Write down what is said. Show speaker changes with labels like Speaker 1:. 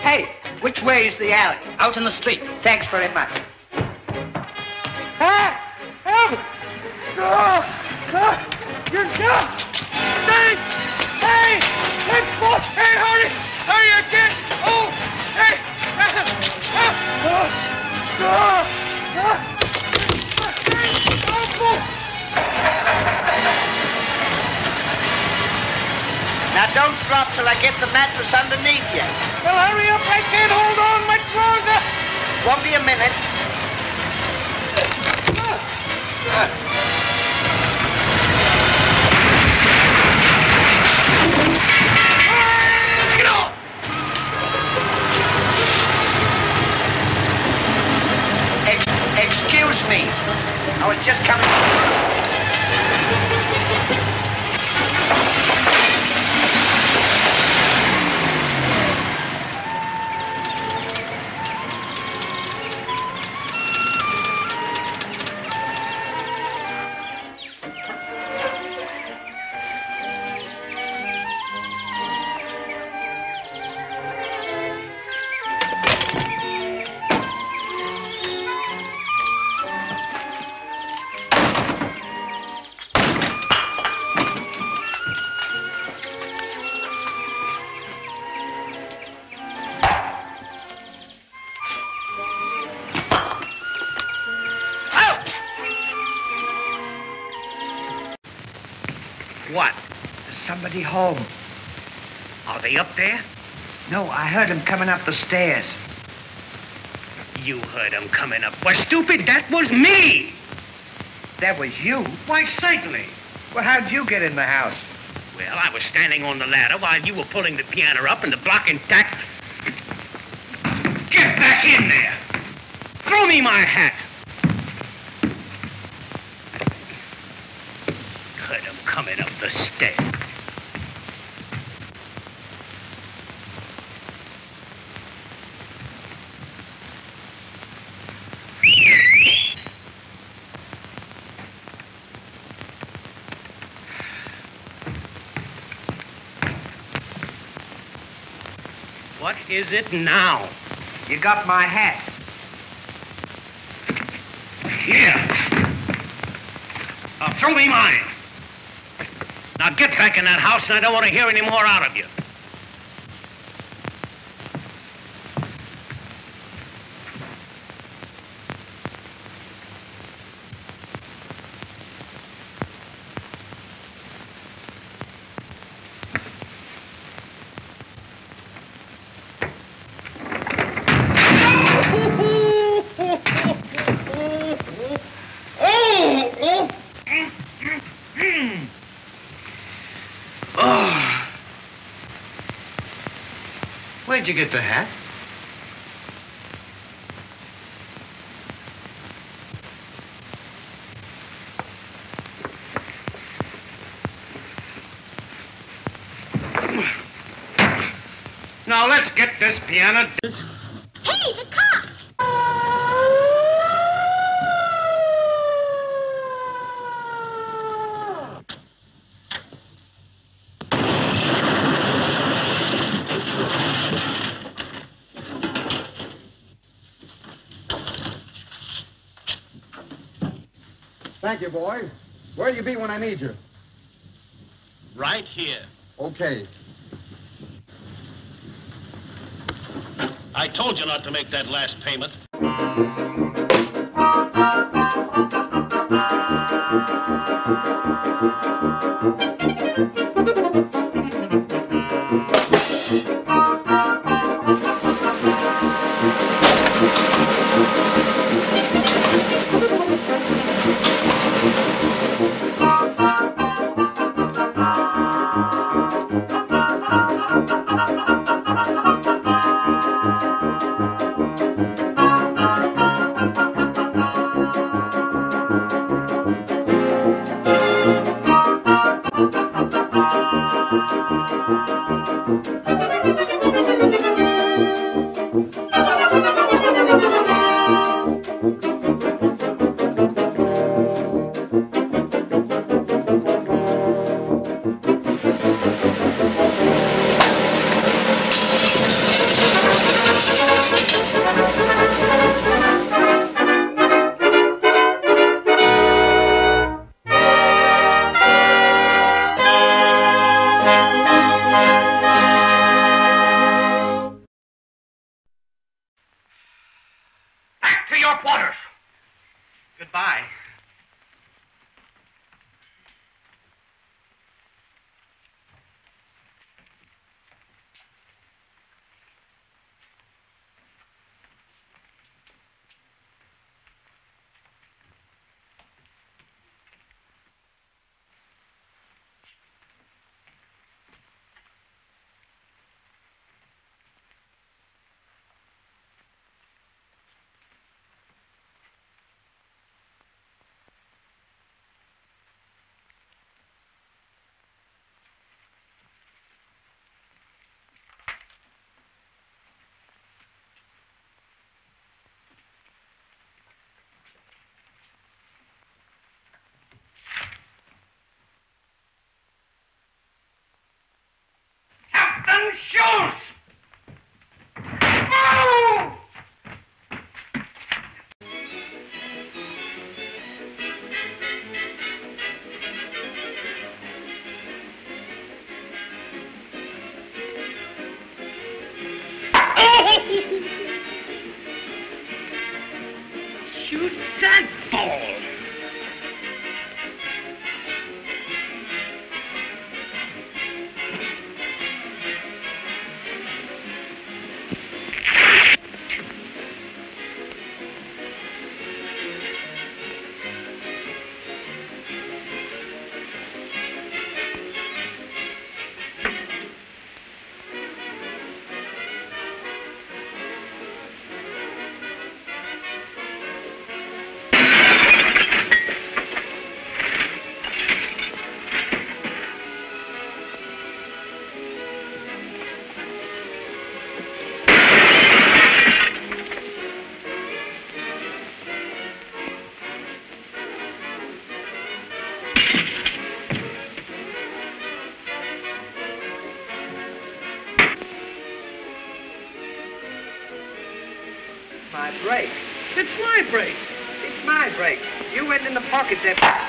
Speaker 1: Hey, which way is the alley?
Speaker 2: Out in the street.
Speaker 1: Thanks very much. Ah! Help! Ah! Ah! You're shot! Stay! Hey! Hey, boy! Hey, hurry! Hurry again! Oh! Hey! get the mattress underneath you. Well, hurry up. I can't hold on much longer. Won't be a minute. Get off! Ex- excuse me. I was just coming.
Speaker 2: What?
Speaker 1: There's somebody home.
Speaker 2: Are they up there?
Speaker 1: No, I heard him coming up the stairs.
Speaker 2: You heard them coming up. Why, stupid, that was me!
Speaker 1: That was you?
Speaker 2: Why, certainly.
Speaker 1: Well, how'd you get in the house?
Speaker 2: Well, I was standing on the ladder while you were pulling the piano up and the block intact. Get back in there! Throw me my hat! Heard him coming up the stairs. What is it now?
Speaker 1: You got my hat.
Speaker 2: Here. Now throw me mine. Now get back in that house, and I don't want to hear any more out of you. Oh, oh. Mm, mm, mm. Oh. Where'd you get the hat? Now let's get this piano.
Speaker 3: Hey, the cops!
Speaker 4: Thank you, boy. Where'll you be when I need you?
Speaker 2: Right here.
Speaker 4: Okay.
Speaker 5: I told you not to make that last payment.
Speaker 2: Schultz!
Speaker 1: My break.
Speaker 2: It's my break.
Speaker 1: It's my break. You went in the pocket there.